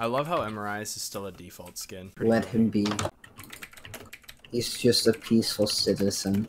I love how MRIs is still a default skin. Let him be. He's just a peaceful citizen.